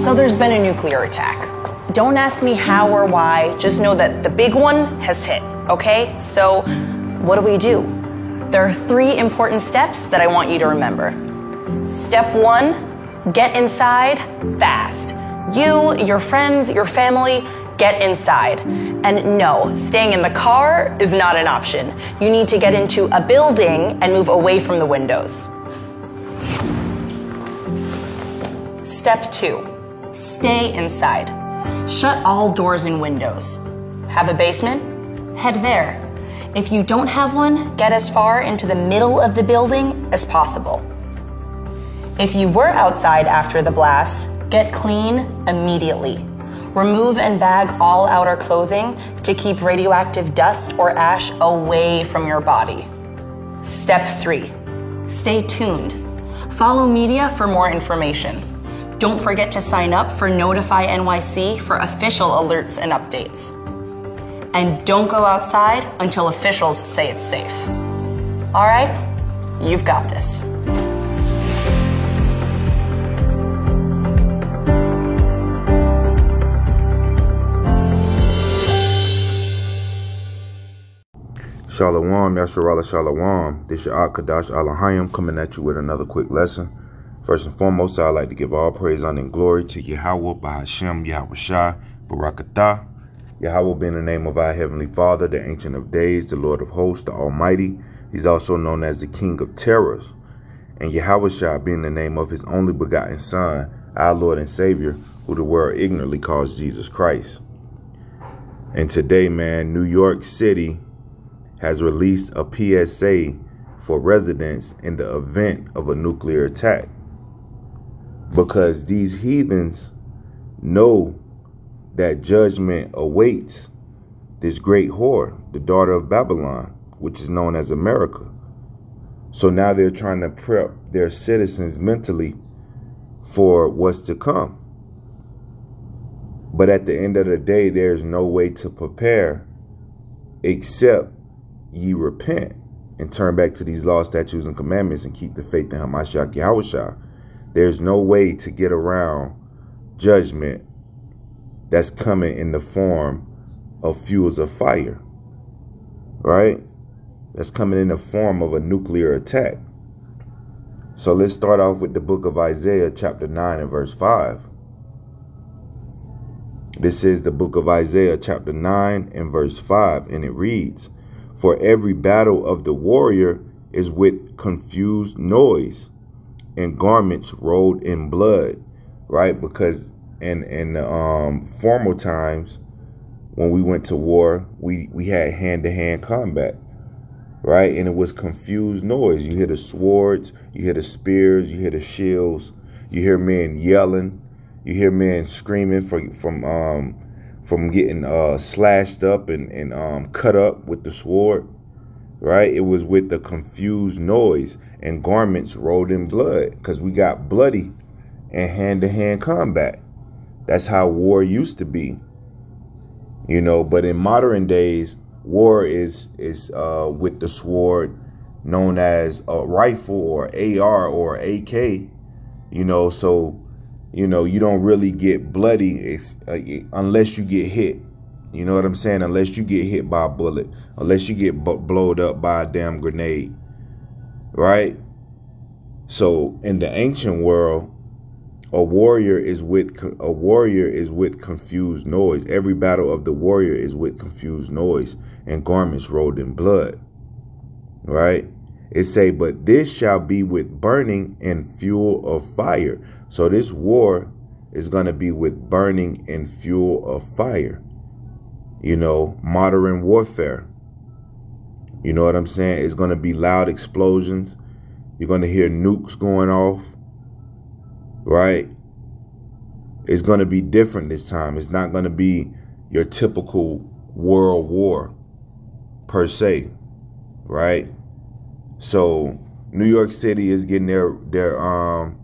So there's been a nuclear attack. Don't ask me how or why, just know that the big one has hit, okay? So, what do we do? There are three important steps that I want you to remember. Step one get inside fast. You, your friends, your family, get inside. And no, staying in the car is not an option. You need to get into a building and move away from the windows. Step two stay inside. Shut all doors and windows. Have a basement? Head there. If you don't have one, get as far into the middle of the building as possible. If you were outside after the blast, get clean immediately. Remove and bag all outer clothing to keep radioactive dust or ash away from your body. Step 3. Stay tuned. Follow media for more information. Don't forget to sign up for Notify NYC for official alerts and updates. And don't go outside until officials say it's safe. All right? You've got this. Shalom, Yasharala Shalom. This is your Akadash Alahayam coming at you with another quick lesson. First and foremost, I'd like to give all praise, honor, and glory to Yahweh, Bahashem, Yahweh Shai, Barakatah. Yahweh being the name of our Heavenly Father, the Ancient of Days, the Lord of Hosts, the Almighty. He's also known as the King of Terrors. And Yahweh Shai being the name of his only begotten Son, our Lord and Savior, who the world ignorantly calls Jesus Christ. And today, man, New York City has released a PSA for residents in the event of a nuclear attack because these heathens know that judgment awaits this great whore, the daughter of Babylon, which is known as America. So now they're trying to prep their citizens mentally for what's to come. But at the end of the day, there's no way to prepare except ye repent and turn back to these laws, statutes, and commandments and keep the faith in Hamashiach Yahushua there's no way to get around judgment that's coming in the form of fuels of fire, right? That's coming in the form of a nuclear attack. So let's start off with the book of Isaiah, chapter 9 and verse 5. This is the book of Isaiah, chapter 9 and verse 5, and it reads, For every battle of the warrior is with confused noise, in garments rolled in blood, right? Because in in um, formal times, when we went to war, we we had hand to hand combat, right? And it was confused noise. You hear the swords, you hear the spears, you hear the shields, you hear men yelling, you hear men screaming from from um, from getting uh, slashed up and and um, cut up with the sword right? It was with the confused noise and garments rolled in blood because we got bloody and hand to hand combat. That's how war used to be, you know. But in modern days, war is is uh, with the sword, known as a rifle or AR or AK, you know. So, you know, you don't really get bloody uh, unless you get hit you know what I'm saying? Unless you get hit by a bullet, unless you get blowed up by a damn grenade, right? So in the ancient world, a warrior is with a warrior is with confused noise. Every battle of the warrior is with confused noise and garments rolled in blood. Right? It say, but this shall be with burning and fuel of fire. So this war is going to be with burning and fuel of fire you know, modern warfare. You know what I'm saying? It's going to be loud explosions. You're going to hear nukes going off, right? It's going to be different this time. It's not going to be your typical world war per se, right? So New York City is getting their their um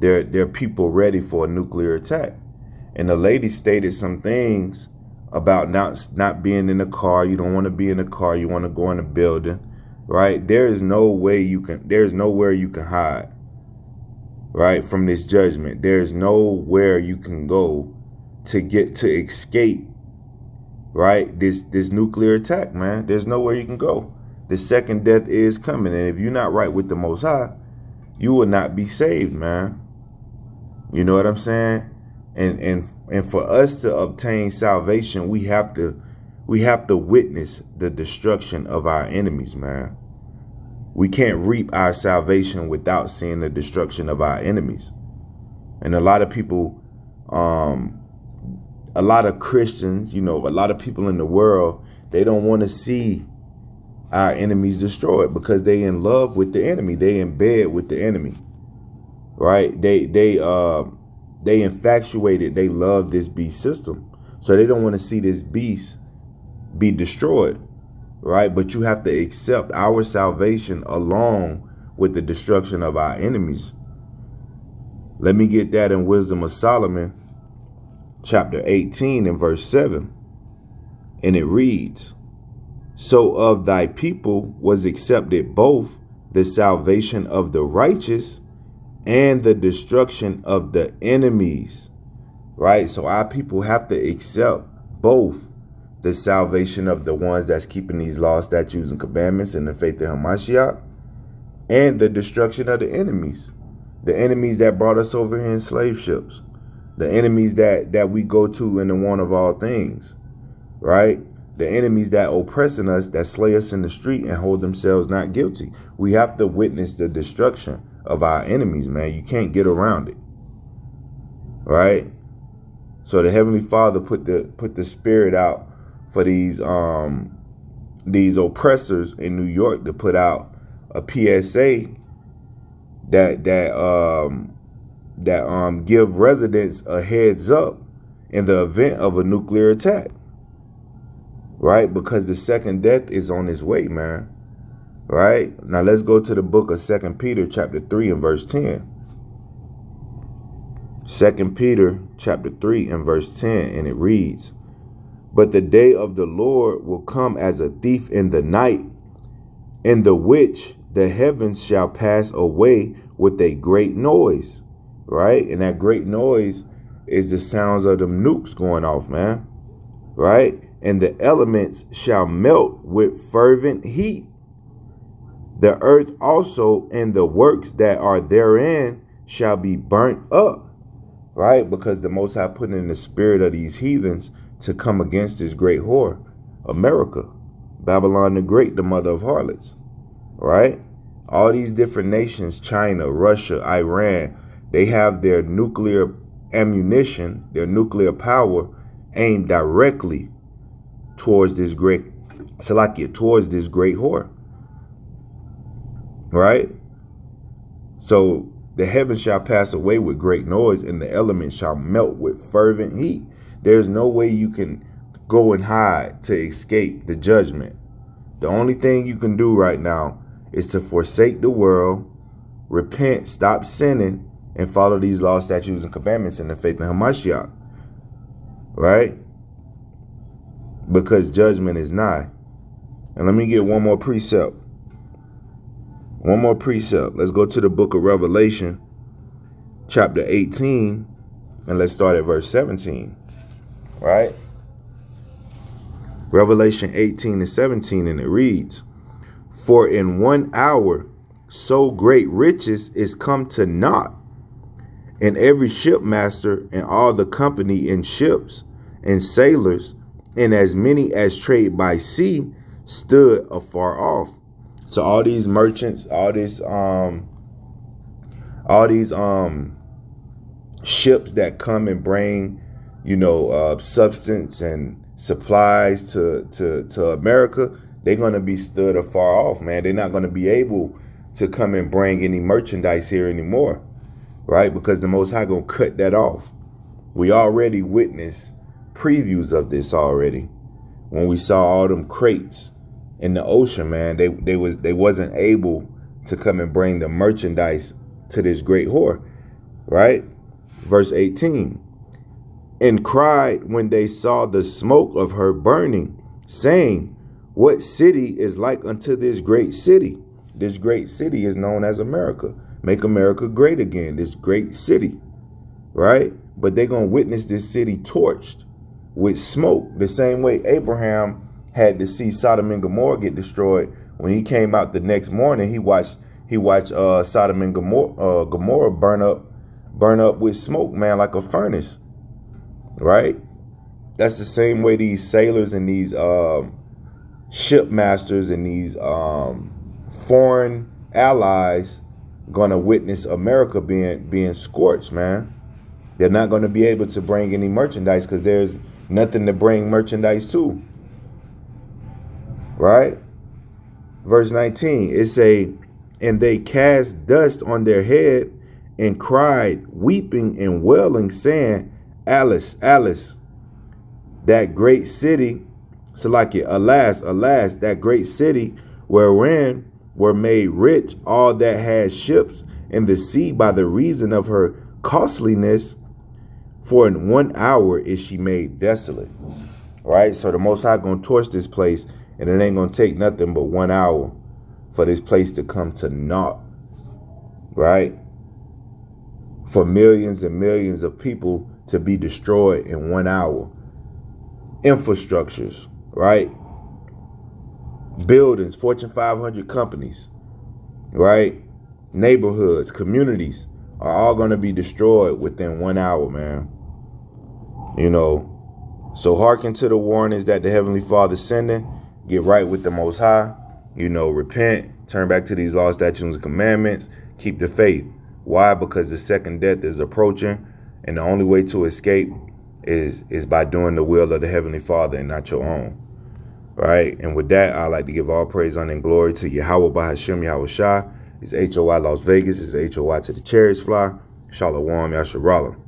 their their people ready for a nuclear attack. And the lady stated some things about not not being in the car. You don't want to be in the car. You want to go in the building, right? There is no way you can. There's nowhere you can hide, right, from this judgment. There's nowhere you can go to get to escape, right, this, this nuclear attack, man. There's nowhere you can go. The second death is coming. And if you're not right with the Most High, you will not be saved, man. You know what I'm saying? And and and for us to obtain salvation, we have to we have to witness the destruction of our enemies, man. We can't reap our salvation without seeing the destruction of our enemies. And a lot of people, um, a lot of Christians, you know, a lot of people in the world, they don't want to see our enemies destroyed because they in love with the enemy. They in bed with the enemy. Right? They they uh they infatuated, they love this beast system. So they don't want to see this beast be destroyed right? But you have to accept our salvation along with the destruction of our enemies. Let me get that in Wisdom of Solomon, chapter 18 and verse 7. And it reads, So of thy people was accepted both the salvation of the righteous and the destruction of the enemies. Right? So our people have to accept both the salvation of the ones that's keeping these laws, statutes, and commandments in the faith of Hamashiach, and the destruction of the enemies, the enemies that brought us over here in slave ships, the enemies that that we go to in the one of all things, right? The enemies that oppressing us, that slay us in the street and hold themselves not guilty. We have to witness the destruction of our enemies, man. You can't get around it, right? So the Heavenly Father put the put the spirit out for these um these oppressors in New York to put out a PSA that that um that um give residents a heads up in the event of a nuclear attack. Right? Because the second death is on its way, man. Right? Now let's go to the book of Second Peter chapter 3 and verse 10. Second Peter chapter 3 and verse 10 and it reads but the day of the Lord will come as a thief in the night, in the which the heavens shall pass away with a great noise. Right? And that great noise is the sounds of them nukes going off, man. Right? And the elements shall melt with fervent heat. The earth also and the works that are therein shall be burnt up. Right? Because the Most High put in the spirit of these heathens to come against this great whore, America. Babylon the Great, the mother of harlots, right? All these different nations, China, Russia, Iran, they have their nuclear ammunition, their nuclear power aimed directly towards this great, Salakia, towards this great whore, right? So the heavens shall pass away with great noise, and the elements shall melt with fervent heat. There's no way you can go and hide to escape the judgment. The only thing you can do right now is to forsake the world, repent, stop sinning, and follow these laws, statutes, and commandments in the faith of Hamashiach. Right? Because judgment is nigh. And let me get one more precept. One more precept. Let's go to the book of Revelation, chapter 18, and let's start at verse 17 right? Revelation 18 and 17, and it reads, For in one hour so great riches is come to naught, and every shipmaster and all the company in ships and sailors, and as many as trade by sea, stood afar off. So all these merchants, all these um all these um ships that come and bring you know, uh, substance and supplies to, to, to America, they're going to be stood afar off, man. They're not going to be able to come and bring any merchandise here anymore, right? Because the Most High to cut that off. We already witnessed previews of this already when we saw all them crates in the ocean, man. They they was they wasn't able to come and bring the merchandise to this great whore, right? Verse 18 and cried when they saw the smoke of her burning, saying, What city is like unto this great city? This great city is known as America. make America great again, this great city, right? But they're going to witness this city torched with smoke, the same way Abraham had to see Sodom and Gomorrah get destroyed. When he came out the next morning, he watched he watched uh, Sodom and Gomorrah, uh, Gomorrah burn up, burn up with smoke, man, like a furnace, right? That's the same way these sailors and these um, ship masters and these um, foreign allies gonna witness America being being scorched, man. They're not gonna be able to bring any merchandise because there's nothing to bring merchandise to. Right? Verse 19, it say, and they cast dust on their head and cried, weeping and wailing, saying, Alice, Alice, that great city, Salakia, alas, alas, that great city wherein were made rich all that had ships in the sea by the reason of her costliness, for in one hour is she made desolate. Right? So the Most High going to torch this place, and it ain't going to take nothing but one hour for this place to come to naught. Right? For millions and millions of people to be destroyed in one hour. Infrastructures, right? Buildings, Fortune 500 companies, right? Neighborhoods, communities are all going to be destroyed within one hour, man. You know, so hearken to the warnings that the Heavenly Father sending. Get right with the Most High. You know, repent, turn back to these laws, statutes, and commandments. Keep the faith. Why? Because the second death is approaching, and the only way to escape is is by doing the will of the Heavenly Father and not your own. Right? And with that, I like to give all praise, honor, and glory to Yahweh Bahashim Yahweh Shah. It's HOI Las Vegas. It's HOI to the Cherries Fly. Shalom Yasharallah.